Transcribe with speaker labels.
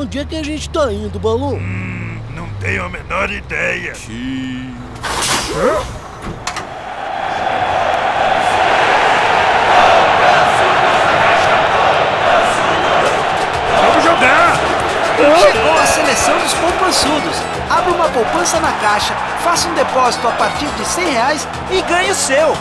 Speaker 1: Onde é que a gente tá indo, Balu?
Speaker 2: Hum, não tenho a menor ideia.
Speaker 3: Xiii.
Speaker 2: Vamos jogar!
Speaker 4: Chegou a seleção dos poupançudos. Abra uma poupança na caixa, faça um depósito a partir de 100 reais e ganhe o seu.